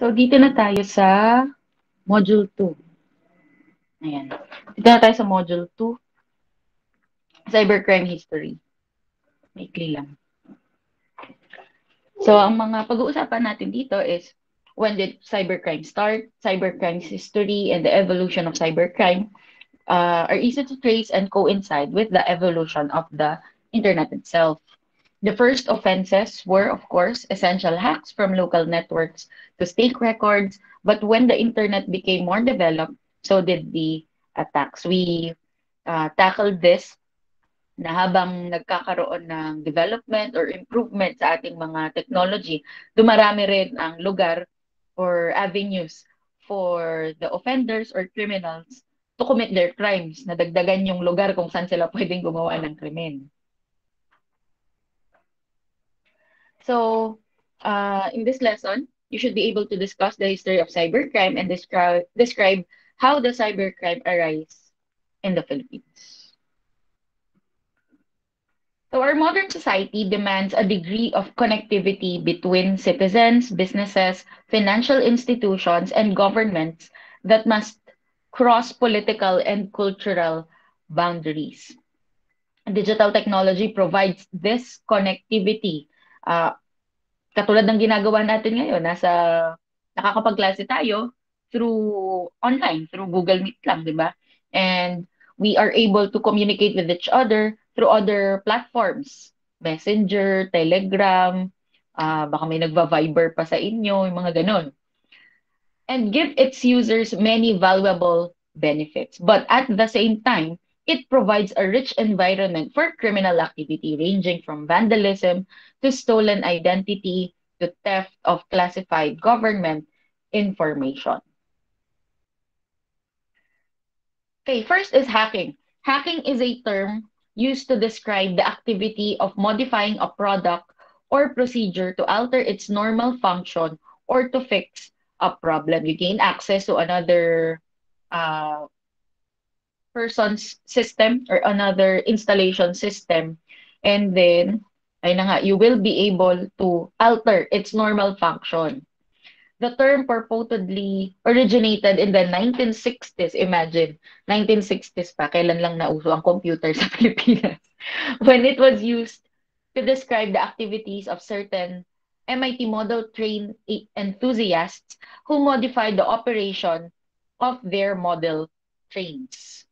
So, dito na tayo sa Module 2. Ayan. Dito na tayo sa Module 2. Cybercrime History. Maikli lang. So, ang mga pag-uusapan natin dito is when did cybercrime start, cybercrime history, and the evolution of cybercrime uh, are easy to trace and coincide with the evolution of the internet itself. The first offenses were, of course, essential hacks from local networks to stake records. But when the internet became more developed, so did the attacks. We uh, tackled this na habang nagkakaroon ng development or improvement sa ating mga technology, dumarami rin ang lugar or avenues for the offenders or criminals to commit their crimes. Nadagdagan yung lugar kung saan sila pwedeng gumawa ng krimen. So, uh, in this lesson, you should be able to discuss the history of cybercrime and describe, describe how the cybercrime arise in the Philippines. So our modern society demands a degree of connectivity between citizens, businesses, financial institutions, and governments that must cross political and cultural boundaries. Digital technology provides this connectivity uh, katulad ng ginagawa natin ngayon, nasa nakakapagklase tayo through online, through Google Meet lang, di ba? And we are able to communicate with each other through other platforms. Messenger, Telegram, uh, baka may nagva-Viber pa sa inyo, yung mga ganun. And give its users many valuable benefits. But at the same time, it provides a rich environment for criminal activity ranging from vandalism to stolen identity to theft of classified government information. Okay, first is hacking. Hacking is a term used to describe the activity of modifying a product or procedure to alter its normal function or to fix a problem. You gain access to another uh, person's system or another installation system. And then, ay na nga, you will be able to alter its normal function. The term purportedly originated in the 1960s. Imagine, 1960s pa, kailan lang nauso ang computer sa Pilipinas. When it was used to describe the activities of certain MIT model train enthusiasts who modified the operation of their model trains.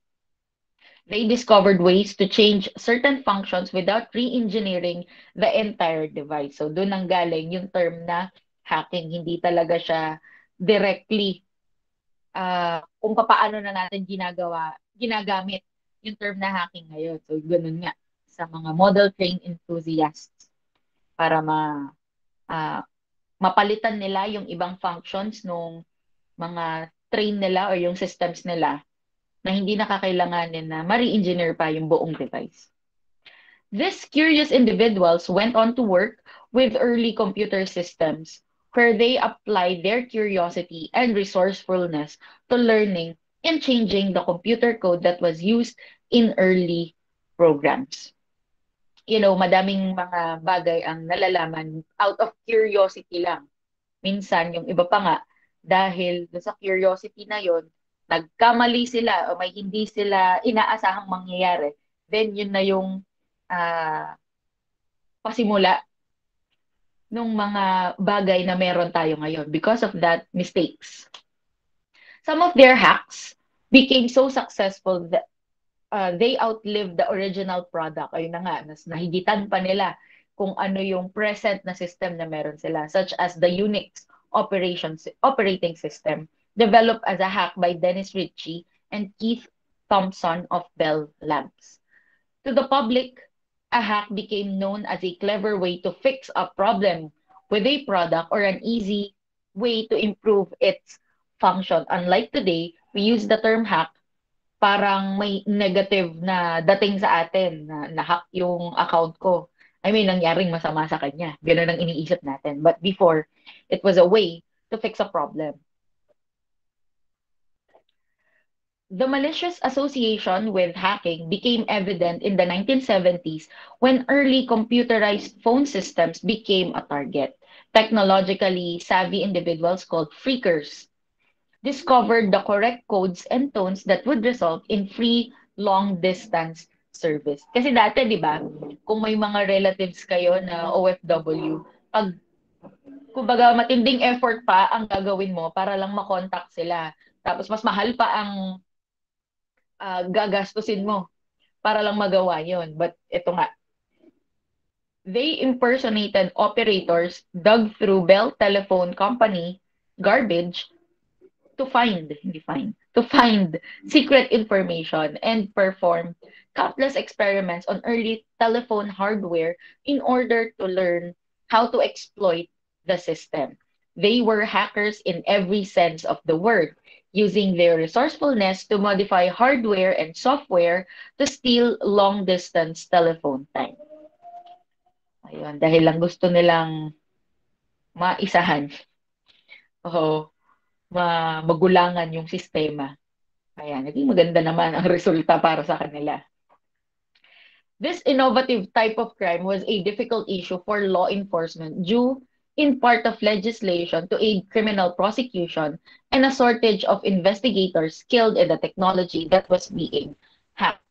They discovered ways to change certain functions without re-engineering the entire device. So doon ang galing yung term na hacking. Hindi talaga siya directly uh, kung paano na natin ginagawa, ginagamit yung term na hacking ngayon. So ganun nga sa mga model train enthusiasts para ma uh, mapalitan nila yung ibang functions nung mga train nila or yung systems nila na hindi nakakailanganin na ma-re-engineer pa yung buong device. These curious individuals went on to work with early computer systems where they applied their curiosity and resourcefulness to learning and changing the computer code that was used in early programs. You know, madaming mga bagay ang nalalaman out of curiosity lang. Minsan, yung iba pa nga, dahil sa curiosity na yon nagkamali sila o may hindi sila inaasahang mangyayari, then yun na yung uh, pasimula ng mga bagay na meron tayo ngayon because of that mistakes. Some of their hacks became so successful that uh, they outlived the original product. Ayun na nga, nas nahigitan pa nila kung ano yung present na system na meron sila, such as the Unix operations, operating system developed as a hack by Dennis Ritchie and Keith Thompson of Bell Labs. To the public, a hack became known as a clever way to fix a problem with a product or an easy way to improve its function. Unlike today, we use the term hack parang may negative na dating sa atin na na-hack yung account ko. I mean, nangyaring masama sa kanya. Ganun ang iniisip natin. But before, it was a way to fix a problem. The malicious association with hacking became evident in the 1970s when early computerized phone systems became a target. technologically savvy individuals called freakers discovered the correct codes and tones that would result in free long distance service. Kasi dati, di ba, kung may mga relatives kayo na OFW, pag kumbaga matinding effort pa ang gagawin mo para lang makontak sila. Tapos mas mahal pa ang uh, gagastusin mo para lang magawa yon. But ito nga, they impersonated operators, dug through Bell Telephone Company garbage to find, hindi find, to find secret information and perform countless experiments on early telephone hardware in order to learn how to exploit the system. They were hackers in every sense of the word, using their resourcefulness to modify hardware and software to steal long-distance telephone time. Ayun, dahil lang gusto nilang maisahan. Oh, ma magulangan yung sistema. Kaya naging maganda naman ang resulta para sa kanila. This innovative type of crime was a difficult issue for law enforcement due in part of legislation to aid criminal prosecution and a shortage of investigators skilled in the technology that was being hacked.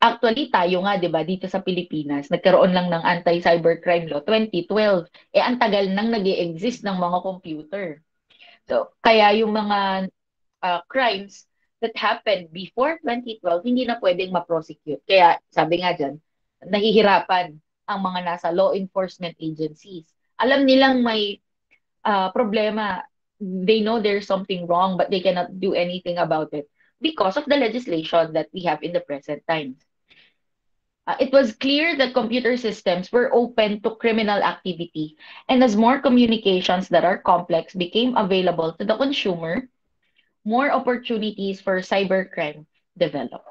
Actually, tayo nga, di ba, dito sa Pilipinas, nagkaroon lang ng anti-cybercrime law 2012. Eh, ang tagal nang nag exist ng mga computer. So, kaya yung mga uh, crimes that happened before 2012, hindi na pwedeng ma-prosecute. Kaya, sabi nga dyan, nahihirapan ang mga nasa law enforcement agencies. Alam nilang may uh, problema. They know there's something wrong, but they cannot do anything about it because of the legislation that we have in the present times. Uh, it was clear that computer systems were open to criminal activity, and as more communications that are complex became available to the consumer, more opportunities for cybercrime developed.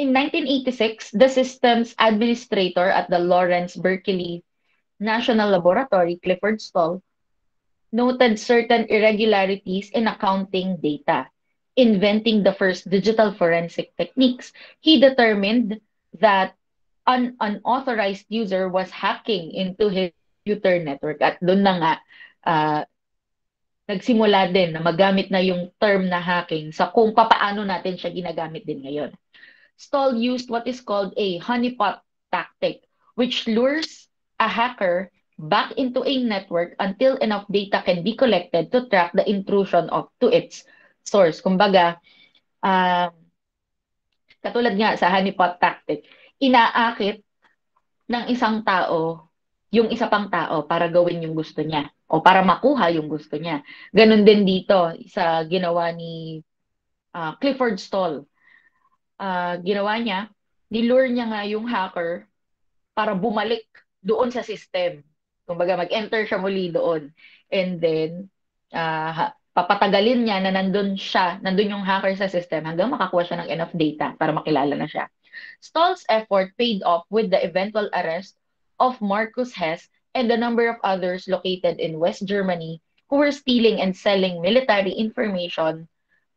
In 1986, the system's administrator at the Lawrence Berkeley National Laboratory, Clifford Stoll, noted certain irregularities in accounting data inventing the first digital forensic techniques, he determined that an unauthorized user was hacking into his computer network. At doon na nga, uh, nagsimula din na magamit na yung term na hacking sa kung papaano natin siya ginagamit din ngayon. Stoll used what is called a honeypot tactic, which lures a hacker back into a network until enough data can be collected to track the intrusion of to its source. Kumbaga, uh, katulad nga sa honeypot tactic, inaakit ng isang tao yung isa pang tao para gawin yung gusto niya o para makuha yung gusto niya. Ganon din dito sa ginawa ni uh, Clifford Stoll. Uh, ginawa niya, nilure niya nga yung hacker para bumalik doon sa system. Kumbaga, mag-enter siya muli doon. And then, uh, papatagalin niya na nandun siya, nandun yung hacker sa system hanggang makakuha siya ng enough data para makilala na siya. Stoll's effort paid off with the eventual arrest of Marcus Hess and a number of others located in West Germany who were stealing and selling military information,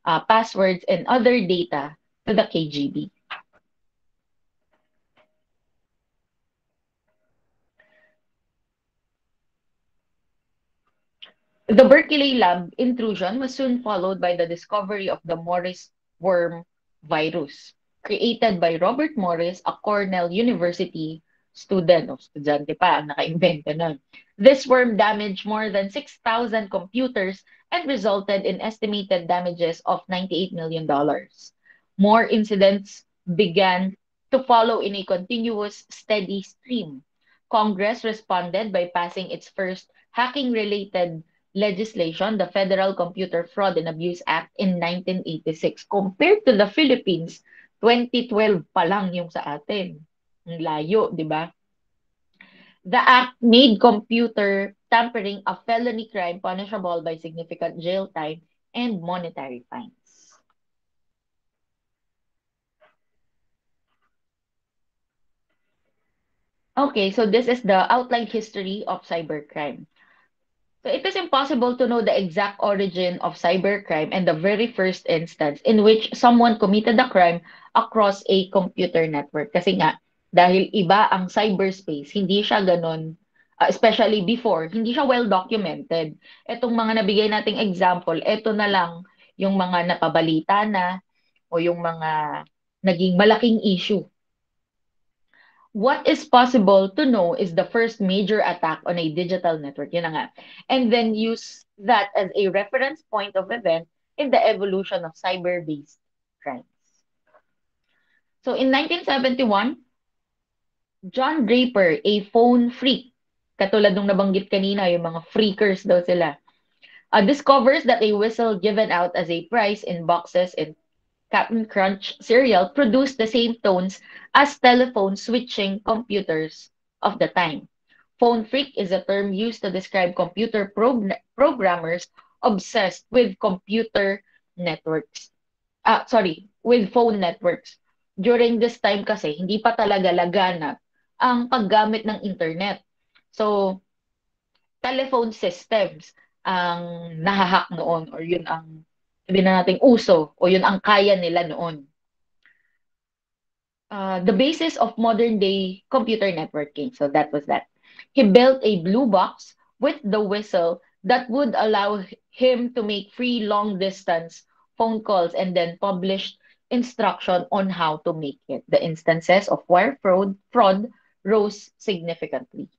uh, passwords, and other data to the KGB. The Berkeley lab intrusion was soon followed by the discovery of the Morris worm virus, created by Robert Morris, a Cornell University student o estudyante pa naka-invento nun. This worm damaged more than 6,000 computers and resulted in estimated damages of $98 million. More incidents began to follow in a continuous, steady stream. Congress responded by passing its first hacking-related legislation, the Federal Computer Fraud and Abuse Act in 1986. Compared to the Philippines, 2012 pa lang yung sa atin. Ang layo, di ba? The act made computer tampering a felony crime punishable by significant jail time and monetary fines. Okay, so this is the outline history of cybercrime. So it is impossible to know the exact origin of cybercrime and the very first instance in which someone committed a crime across a computer network. Kasi nga, dahil iba ang cyberspace, hindi siya ganon uh, especially before, hindi siya well documented. Etong mga nabigay nating example, eto na lang yung mga napabalita na o yung mga naging malaking issue. What is possible to know is the first major attack on a digital network. Yun nga. And then use that as a reference point of event in the evolution of cyber-based crimes. So in 1971, John Draper, a phone freak, katulad nung nabanggit kanina, yung mga freakers daw sila, uh, discovers that a whistle given out as a prize in boxes in Captain Crunch cereal produced the same tones as telephone switching computers of the time. Phone freak is a term used to describe computer prog- programmers obsessed with computer networks. Ah, sorry, with phone networks. During this time kasi, hindi pa talaga laganap ang paggamit ng internet. So, telephone systems ang nahahack noon or yun ang na uso o yun ang kaya nila noon. Uh, the basis of modern day computer networking. So that was that. He built a blue box with the whistle that would allow him to make free long distance phone calls and then published instruction on how to make it. The instances of wire fraud, fraud rose significantly.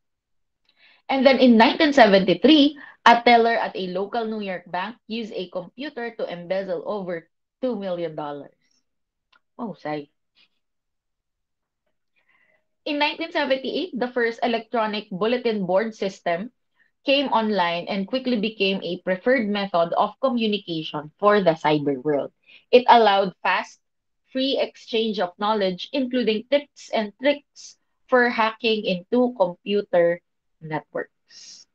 And then in 1973, a teller at a local New York bank used a computer to embezzle over $2 million. Oh, say. In 1978, the first electronic bulletin board system came online and quickly became a preferred method of communication for the cyber world. It allowed fast, free exchange of knowledge, including tips and tricks for hacking into computer networks.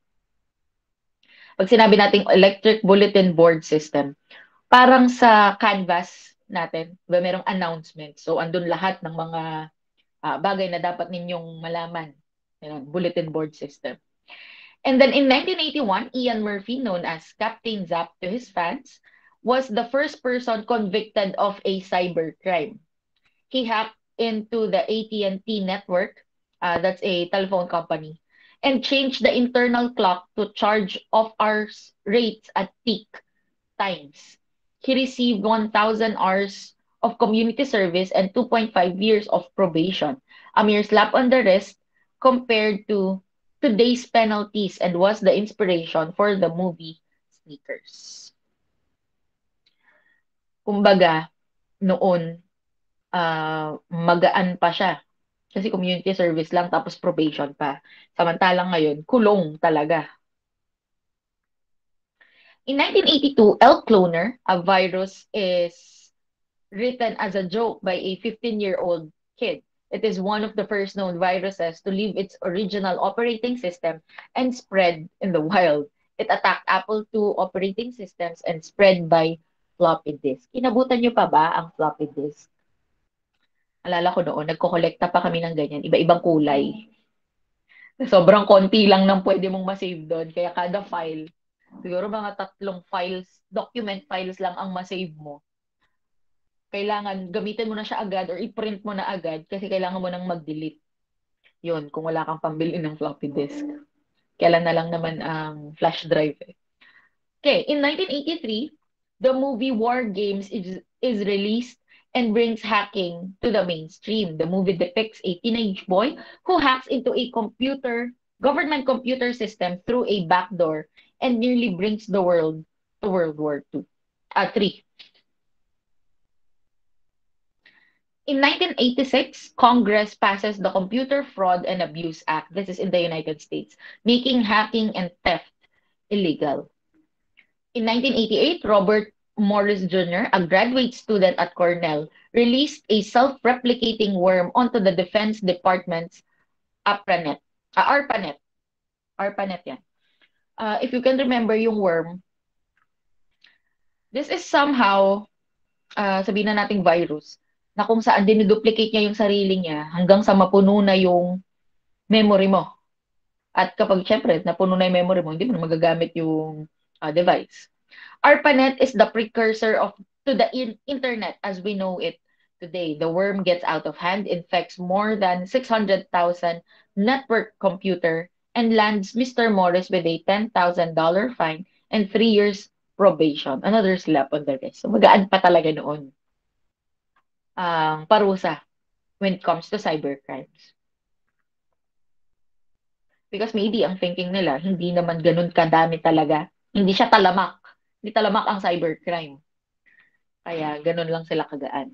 Pag sinabi nating electric bulletin board system, parang sa canvas natin, ba merong announcement. So, andun lahat ng mga uh, bagay na dapat ninyong malaman. Yan, bulletin board system. And then in 1981, Ian Murphy, known as Captain Zap to his fans, was the first person convicted of a cybercrime. He hacked into the AT&T network, uh, that's a telephone company, and changed the internal clock to charge off hours rates at peak times. He received 1,000 hours of community service and 2.5 years of probation, a mere slap on the wrist compared to today's penalties and was the inspiration for the movie Sneakers. Kumbaga, noon, uh, magaan pa siya kasi community service lang tapos probation pa. Samantalang ngayon, kulong talaga. In 1982, Elk Cloner, a virus, is written as a joke by a 15-year-old kid. It is one of the first known viruses to leave its original operating system and spread in the wild. It attacked Apple II operating systems and spread by floppy disk. Inabutan niyo pa ba ang floppy disk? Alala ko noon, nagko-kolekta pa kami ng ganyan, iba-ibang kulay. Sobrang konti lang nang pwede mong ma-save doon. Kaya kada file, siguro mga tatlong files, document files lang ang ma-save mo. Kailangan gamitin mo na siya agad or i-print mo na agad kasi kailangan mo nang mag-delete. Yun, kung wala kang pambili ng floppy disk. Kailan na lang naman ang flash drive eh. Okay, in 1983, the movie War Games is, is released and brings hacking to the mainstream. The movie depicts a teenage boy who hacks into a computer, government computer system through a backdoor and nearly brings the world to World War II. Uh, three. In 1986, Congress passes the Computer Fraud and Abuse Act. This is in the United States, making hacking and theft illegal. In 1988, Robert Morris Jr., a graduate student at Cornell, released a self-replicating worm onto the Defense Department's ARPANET. Uh, ARPANET. ARPANET yan. Uh, if you can remember yung worm, this is somehow, uh, sabihin na nating virus, na kung saan diniduplicate niya yung sarili niya hanggang sa mapuno na yung memory mo. At kapag, syempre, napuno na yung memory mo, hindi mo na magagamit yung uh, device. ARPANET is the precursor of to the in internet as we know it today. The worm gets out of hand, infects more than 600,000 network computer and lands Mr. Morris with a $10,000 fine and three years probation. Another slap on the wrist. So magaan pa talaga noon ang parusa when it comes to cybercrimes. Because maybe ang thinking nila, hindi naman ganun kadami talaga. Hindi siya talamak. Hindi talamak ang cybercrime. Kaya ganun lang sila kagaan.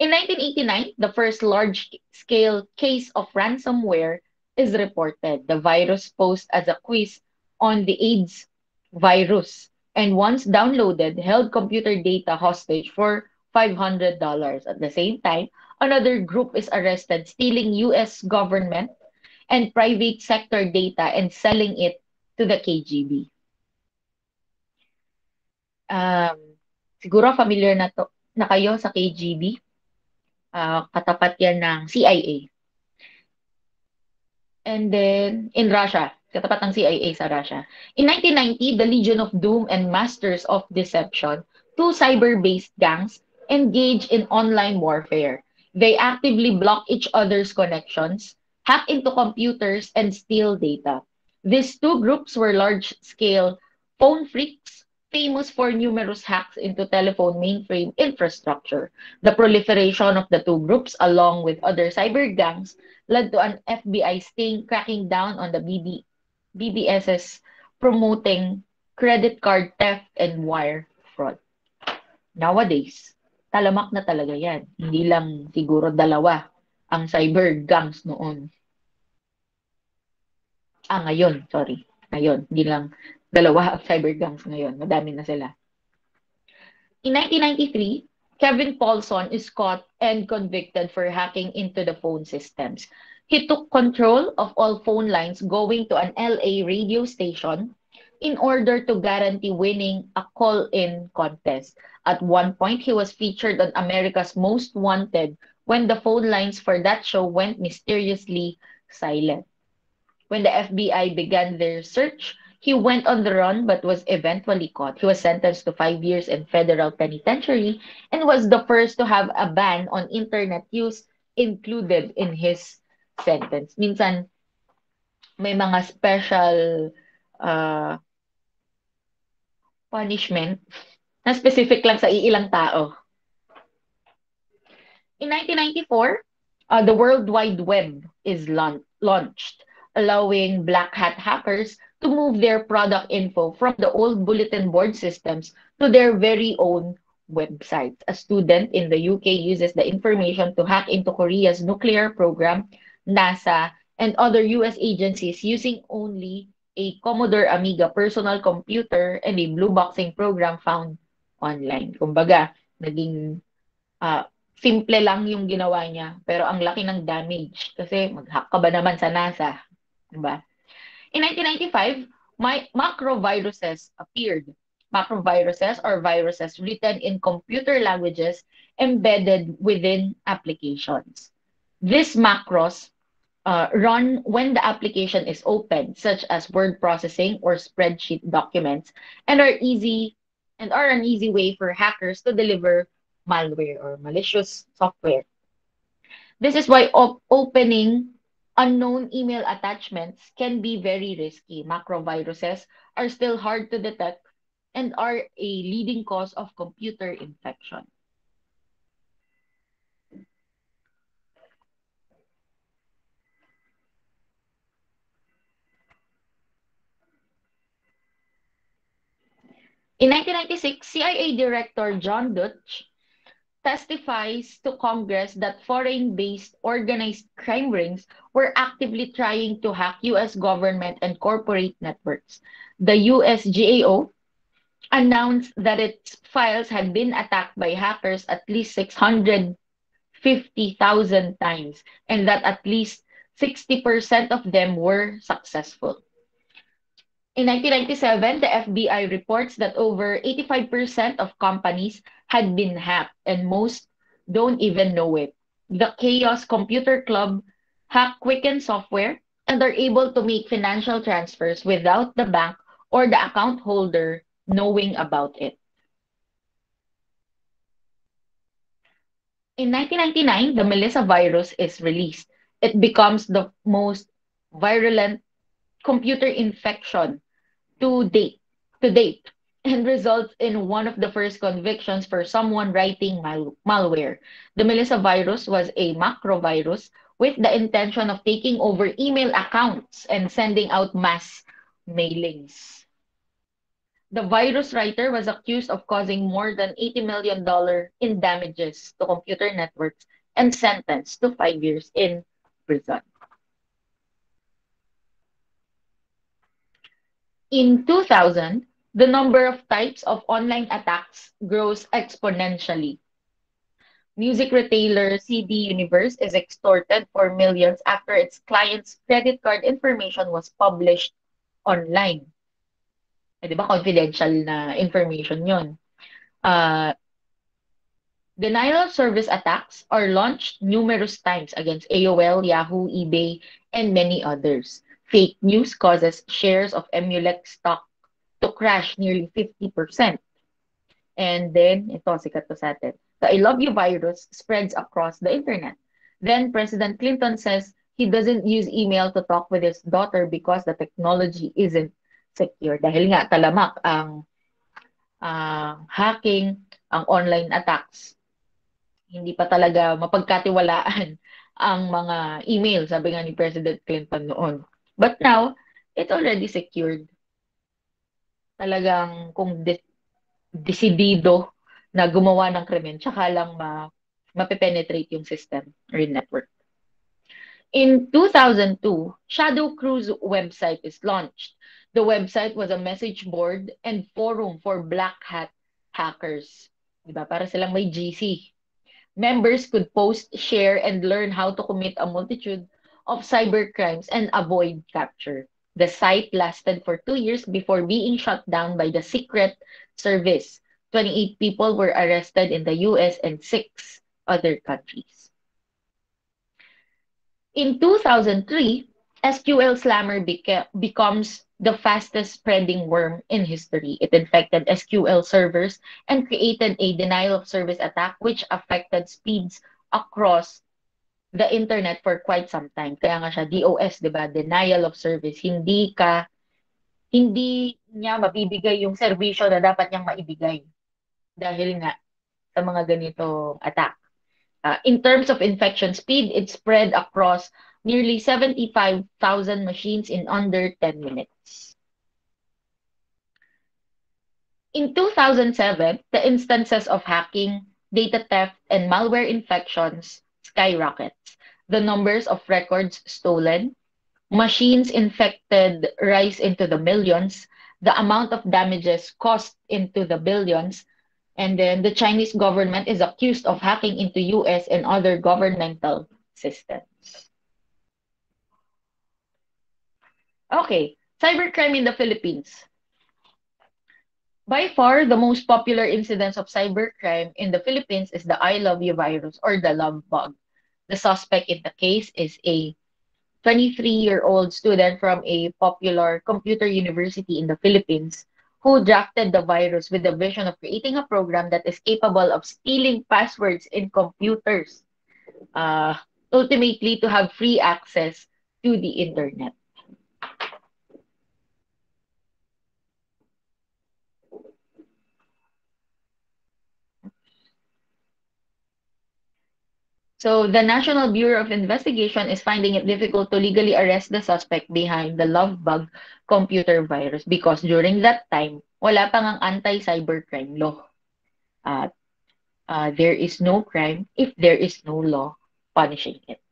In 1989, the first large-scale case of ransomware is reported. The virus posed as a quiz on the AIDS virus and once downloaded, held computer data hostage for $500. At the same time, another group is arrested stealing US government and private sector data and selling it to the KGB. Um, siguro familiar na, to, na kayo sa KGB. Uh, katapat yan ng CIA. And then, in Russia, katapat ng CIA sa Russia. In 1990, the Legion of Doom and Masters of Deception, two cyber-based gangs, engage in online warfare. They actively block each other's connections, hack into computers, and steal data. These two groups were large scale phone freaks, famous for numerous hacks into telephone mainframe infrastructure. The proliferation of the two groups, along with other cyber gangs, led to an FBI sting cracking down on the BB, BBS's promoting credit card theft and wire fraud. Nowadays, talamak na talaga yan. Hindi lang siguro dalawa ang cyber gangs noon. Ah, ngayon, sorry. Ngayon, hindi lang dalawa ang cyber gangs ngayon. Madami na sila. In 1993, Kevin Paulson is caught and convicted for hacking into the phone systems. He took control of all phone lines going to an LA radio station in order to guarantee winning a call-in contest. At one point, he was featured on America's Most Wanted when the phone lines for that show went mysteriously silent. When the FBI began their search, he went on the run but was eventually caught. He was sentenced to five years in federal penitentiary and was the first to have a ban on internet use included in his sentence. Minsan, may mga special uh, punishment na specific lang sa iilang tao. In 1994, uh, the World Wide Web is laun- launched, allowing black hat hackers to move their product info from the old bulletin board systems to their very own websites. A student in the UK uses the information to hack into Korea's nuclear program, NASA, and other US agencies using only a Commodore Amiga personal computer and a blue boxing program found online. Kumbaga, naging uh, simple lang yung ginawa niya, pero ang laki ng damage kasi mag-hack ka ba naman sa NASA, 'di ba? In 1995, my macroviruses appeared. Macroviruses are viruses written in computer languages embedded within applications. These macros uh, run when the application is open, such as word processing or spreadsheet documents, and are easy and are an easy way for hackers to deliver malware or malicious software. This is why op- opening unknown email attachments can be very risky. Macroviruses are still hard to detect and are a leading cause of computer infection. In 1996, CIA Director John Dutch testifies to Congress that foreign-based organized crime rings were actively trying to hack U.S. government and corporate networks. The USGAO announced that its files had been attacked by hackers at least 650,000 times and that at least 60% of them were successful. In 1997, the FBI reports that over 85% of companies had been hacked and most don't even know it. The Chaos Computer Club hack Quicken software and are able to make financial transfers without the bank or the account holder knowing about it. In 1999, the Melissa virus is released. It becomes the most virulent computer infection to date to date and results in one of the first convictions for someone writing mal- malware. The Melissa virus was a macrovirus with the intention of taking over email accounts and sending out mass mailings. The virus writer was accused of causing more than $80 million in damages to computer networks and sentenced to five years in prison. In 2000, the number of types of online attacks grows exponentially. Music retailer CD Universe is extorted for millions after its clients' credit card information was published online. Eh, di ba confidential na information yun? Uh, denial of service attacks are launched numerous times against AOL, Yahoo, eBay, and many others. Fake news causes shares of Emulex stock to crash nearly 50%. And then, ito, sikat to sa atin. The I love you virus spreads across the internet. Then President Clinton says he doesn't use email to talk with his daughter because the technology isn't secure. Dahil nga talamak ang uh, hacking, ang online attacks. Hindi pa talaga mapagkatiwalaan ang mga email, sabi nga ni President Clinton noon. But now, it's already secured. Talagang kung de- desidido na gumawa ng krimen, tsaka lang ma mapepenetrate yung system or yung network. In 2002, Shadow Cruise website is launched. The website was a message board and forum for black hat hackers. Diba? Para silang may GC. Members could post, share, and learn how to commit a multitude of cybercrimes and avoid capture. The site lasted for two years before being shut down by the Secret Service. 28 people were arrested in the US and six other countries. In 2003, SQL Slammer beca- becomes the fastest spreading worm in history. It infected SQL servers and created a denial of service attack which affected speeds across the internet for quite some time. Kaya nga siya DOS, 'di ba? Denial of service. Hindi ka hindi niya mabibigay yung serbisyo na dapat niyang maibigay dahil nga sa mga ganito attack. Uh, in terms of infection speed, it spread across nearly 75,000 machines in under 10 minutes. In 2007, the instances of hacking, data theft, and malware infections skyrockets. The numbers of records stolen, machines infected rise into the millions, the amount of damages cost into the billions, and then the Chinese government is accused of hacking into US and other governmental systems. Okay, cybercrime in the Philippines. By far, the most popular incidence of cybercrime in the Philippines is the I love you virus or the love bug. The suspect in the case is a 23-year-old student from a popular computer university in the Philippines who drafted the virus with the vision of creating a program that is capable of stealing passwords in computers, uh, ultimately to have free access to the internet. So the National Bureau of Investigation is finding it difficult to legally arrest the suspect behind the Lovebug computer virus because during that time, wala pang ang anti-cybercrime law. Uh, uh, there is no crime if there is no law punishing it.